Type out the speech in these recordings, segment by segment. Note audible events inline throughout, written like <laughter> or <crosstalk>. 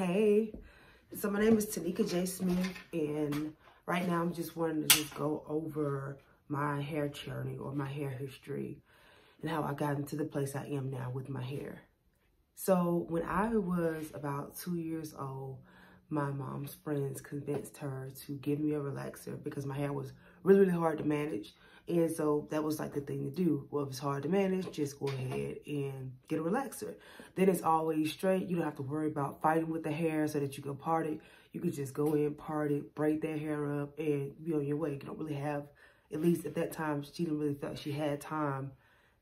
Hey, so my name is Tanika J. Smith, and right now I'm just wanting to just go over my hair journey or my hair history and how I got into the place I am now with my hair. So when I was about two years old, my mom's friends convinced her to give me a relaxer because my hair was really, really hard to manage. And so that was like the thing to do. Well, if it's hard to manage, just go ahead and get a relaxer. Then it's always straight. You don't have to worry about fighting with the hair so that you can part it. You can just go in, part it, braid that hair up, and be on your way. You don't really have, at least at that time, she didn't really feel she had time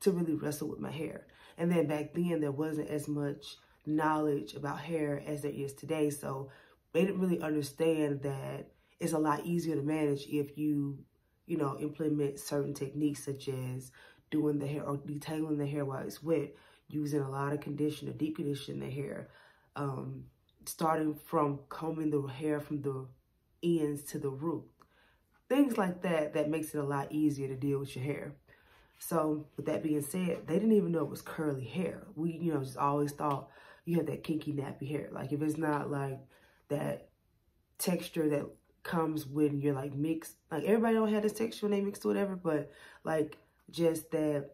to really wrestle with my hair. And then back then, there wasn't as much knowledge about hair as there is today. So they didn't really understand that it's a lot easier to manage if you, you know, implement certain techniques such as doing the hair or detangling the hair while it's wet, using a lot of conditioner, deep condition the hair, um, starting from combing the hair from the ends to the root. Things like that, that makes it a lot easier to deal with your hair. So with that being said, they didn't even know it was curly hair. We, you know, just always thought you had that kinky nappy hair. Like if it's not like that texture that comes when you're like mixed. Like everybody don't have this texture when they mix or whatever, but like just that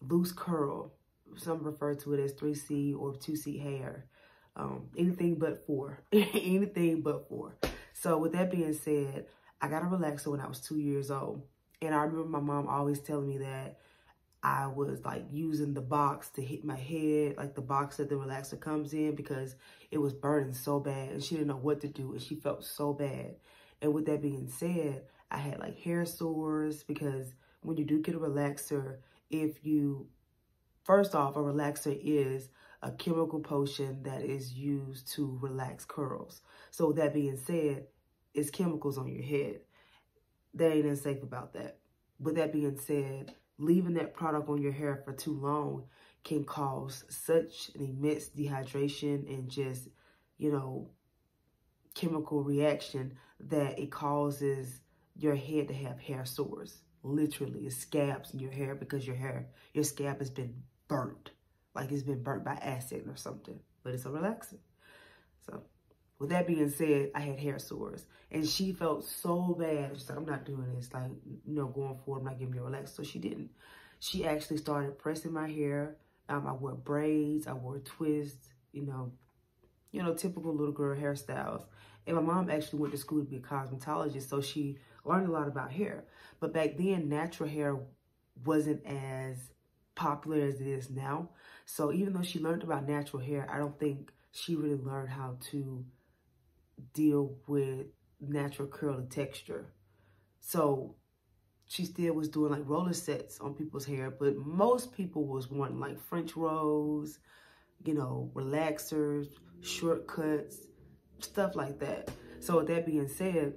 loose curl. Some refer to it as 3C or 2C hair. Um, anything but four. <laughs> anything but four. So with that being said, I got a relaxer when I was two years old. And I remember my mom always telling me that I was like using the box to hit my head, like the box that the relaxer comes in because it was burning so bad and she didn't know what to do and she felt so bad. And with that being said, I had like hair sores because when you do get a relaxer, if you, first off, a relaxer is a chemical potion that is used to relax curls. So with that being said, it's chemicals on your head. They ain't safe about that. With that being said, leaving that product on your hair for too long can cause such an immense dehydration and just, you know, chemical reaction that it causes your head to have hair sores. Literally, it scabs in your hair because your hair, your scalp has been burnt. Like it's been burnt by acid or something. But it's a relaxant. With that being said, I had hair sores. And she felt so bad. She's like, I'm not doing this. Like, you know, going forward, I'm not giving you a relax. So she didn't. She actually started pressing my hair. Um, I wore braids. I wore twists, you know, you know, typical little girl hairstyles. And my mom actually went to school to be a cosmetologist. So she learned a lot about hair. But back then, natural hair wasn't as popular as it is now. So even though she learned about natural hair, I don't think she really learned how to deal with natural curly texture. So she still was doing like roller sets on people's hair, but most people was wanting like French rolls, you know, relaxers, shortcuts, stuff like that. So with that being said,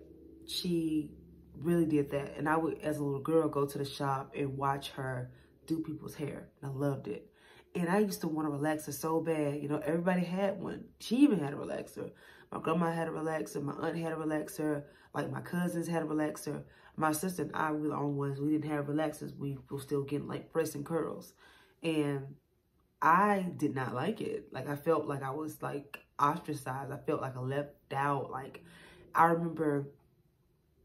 she really did that. And I would, as a little girl, go to the shop and watch her do people's hair. And I loved it. And I used to want a relaxer so bad. You know, everybody had one. She even had a relaxer. My grandma had a relaxer. My aunt had a relaxer. Like my cousins had a relaxer. My sister and I were the only ones. We didn't have relaxers. We were still getting like pressing curls. And I did not like it. Like I felt like I was like ostracized. I felt like I left out. Like I remember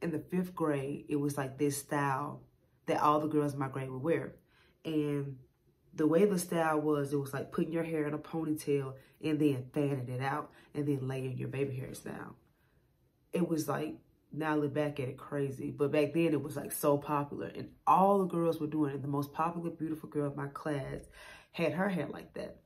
in the fifth grade, it was like this style that all the girls in my grade would wear. And the way the style was, it was like putting your hair in a ponytail and then fanning it out and then laying your baby hairs down. It was like, now I look back at it crazy, but back then it was like so popular and all the girls were doing it. The most popular, beautiful girl in my class had her hair like that.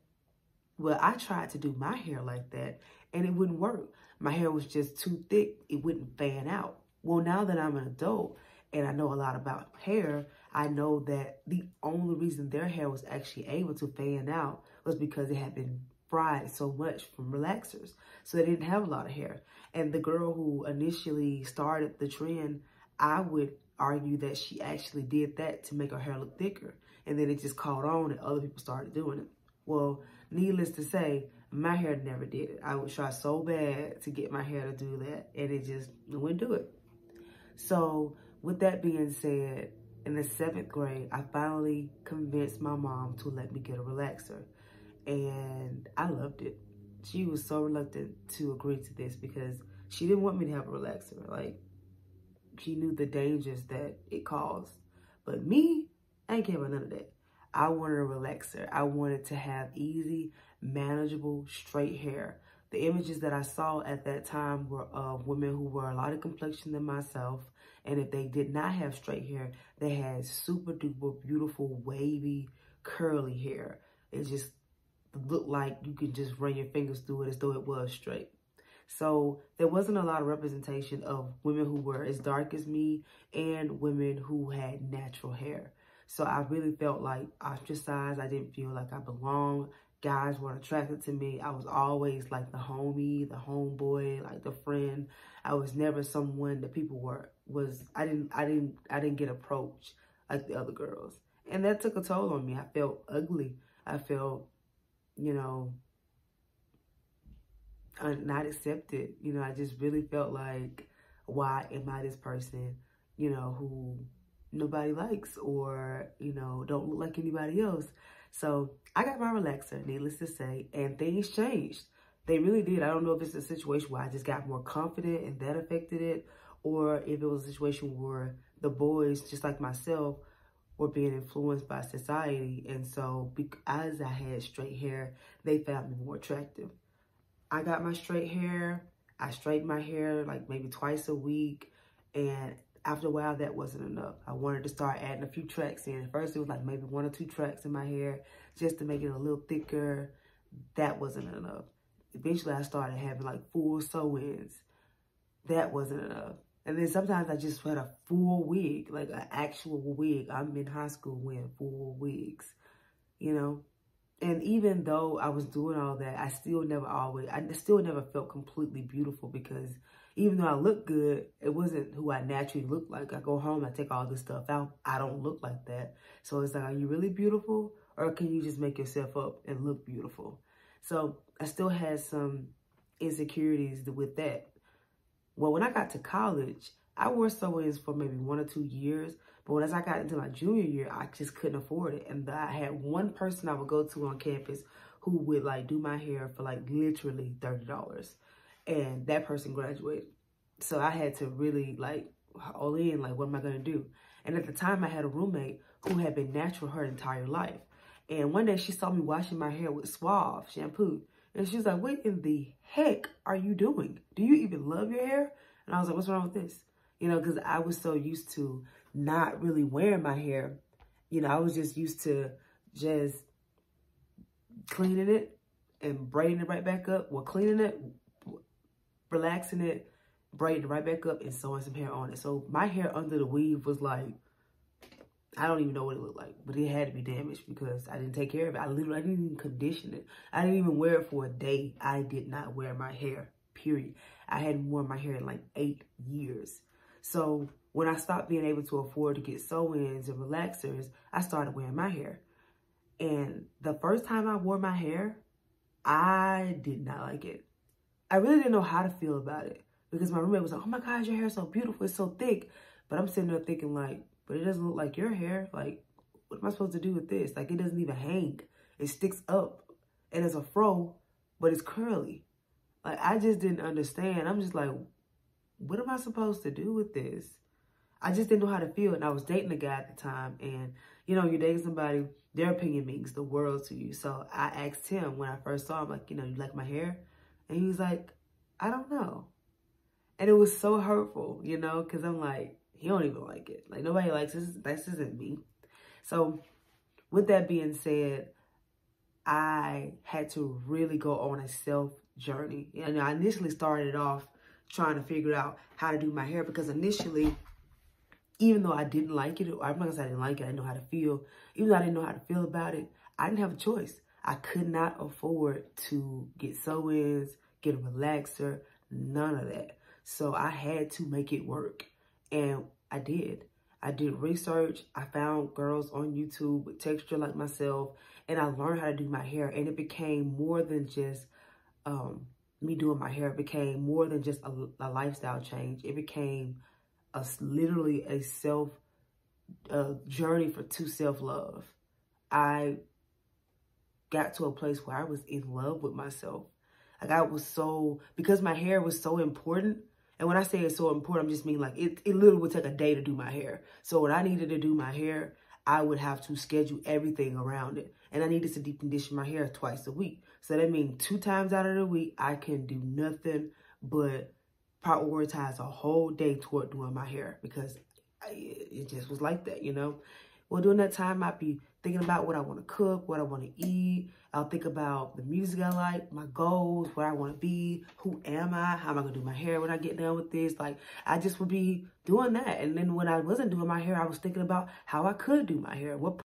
Well, I tried to do my hair like that and it wouldn't work. My hair was just too thick. It wouldn't fan out. Well, now that I'm an adult and I know a lot about hair, I know that the only reason their hair was actually able to fan out was because it had been fried so much from relaxers. So they didn't have a lot of hair. And the girl who initially started the trend, I would argue that she actually did that to make her hair look thicker. And then it just caught on and other people started doing it. Well, needless to say, my hair never did it. I would try so bad to get my hair to do that and it just wouldn't do it. So with that being said, in the seventh grade, I finally convinced my mom to let me get a relaxer. And I loved it. she was so reluctant to agree to this because she didn't want me to have a relaxer. Like, she knew the dangers that it caused. But me, I ain't care about none of that. I wanted a relaxer. I wanted to have easy, manageable, straight hair. The images that I saw at that time were of women who were a lot of complexion than myself. And if they did not have straight hair, they had super duper beautiful, wavy, curly hair. It just looked like you could just run your fingers through it as though it was straight. So there wasn't a lot of representation of women who were as dark as me and women who had natural hair. So I really felt like ostracized. I didn't feel like I belonged. Guys weren't attracted to me. I was always like the homie, the homeboy, like the friend. I was never someone that people were was I didn't I didn't I didn't get approached like the other girls. And that took a toll on me. I felt ugly. I felt, you know, not accepted. You know, I just really felt like, why am I this person, you know, who nobody likes or, you know, don't look like anybody else. So I got my relaxer, needless to say, and things changed. They really did. I don't know if it's a situation where I just got more confident and that affected it, or if it was a situation where the boys, just like myself, were being influenced by society. And so because I had straight hair, they found me more attractive. I got my straight hair. I straightened my hair like maybe twice a week. And after a while, that wasn't enough. I wanted to start adding a few tracks in. At first, it was like maybe one or two tracks in my hair just to make it a little thicker. That wasn't enough. Eventually, I started having like full sew-ins. That wasn't enough. And then sometimes I just had a full wig, like an actual wig. I'm in high school wearing full wigs, you know? And even though I was doing all that, I still never always, I still never felt completely beautiful because even though I look good, it wasn't who I naturally look like. I go home, I take all this stuff out. I don't look like that. So it's like, are you really beautiful? Or can you just make yourself up and look beautiful? So I still had some insecurities with that. Well, when I got to college, I wore sew-ins for maybe one or two years, but as I got into my junior year, I just couldn't afford it. And I had one person I would go to on campus who would like do my hair for like literally $30. And that person graduated. So I had to really like all in, like, what am I going to do? And at the time I had a roommate who had been natural her entire life. And one day she saw me washing my hair with Suave shampoo. And she's like, what in the heck are you doing? Do you even love your hair? And I was like, what's wrong with this? You know, because I was so used to not really wearing my hair. You know, I was just used to just cleaning it and braiding it right back up. Well, cleaning it, relaxing it, braiding it right back up and sewing some hair on it. So my hair under the weave was like, I don't even know what it looked like, but it had to be damaged because I didn't take care of it. I literally, I didn't even condition it. I didn't even wear it for a day. I did not wear my hair, period. I hadn't worn my hair in like eight years. So when I stopped being able to afford to get sew-ins and relaxers, I started wearing my hair. And the first time I wore my hair, I did not like it. I really didn't know how to feel about it because my roommate was like, oh my gosh, your hair is so beautiful. It's so thick. But I'm sitting there thinking like, but it doesn't look like your hair. Like, what am I supposed to do with this? Like, it doesn't even hang. It sticks up and it's a fro, but it's curly. Like, I just didn't understand. I'm just like, what am I supposed to do with this? I just didn't know how to feel. And I was dating a guy at the time. And, you know, you're dating somebody, their opinion means the world to you. So I asked him when I first saw him, like, you know, you like my hair? And he was like, I don't know. And it was so hurtful, you know, because I'm like, he don't even like it. Like, nobody likes this. This isn't me. So with that being said, I had to really go on a self journey. And I initially started off trying to figure out how to do my hair because initially even though I didn't like it, I'm not gonna say I didn't like it, I didn't know how to feel. Even though I didn't know how to feel about it, I didn't have a choice. I could not afford to get sew-ins, get a relaxer, none of that. So I had to make it work. And I did. I did research. I found girls on YouTube with texture like myself. And I learned how to do my hair. And it became more than just um, me doing my hair. Became more than just a, a lifestyle change. It became a literally a self a journey for to self-love. I got to a place where I was in love with myself. Like I was so, because my hair was so important, and when I say it's so important, I'm just mean like it, it literally would take a day to do my hair. So when I needed to do my hair, I would have to schedule everything around it. And I needed to deep condition my hair twice a week. So that means two times out of the week, I can do nothing but prioritize a whole day toward doing my hair because I, it just was like that, you know? Well, during that time, I'd be thinking about what I want to cook, what I want to eat. I'll think about the music I like, my goals, where I want to be, who am I, how am I going to do my hair when I get done with this. Like, I just would be doing that. And then when I wasn't doing my hair, I was thinking about how I could do my hair, what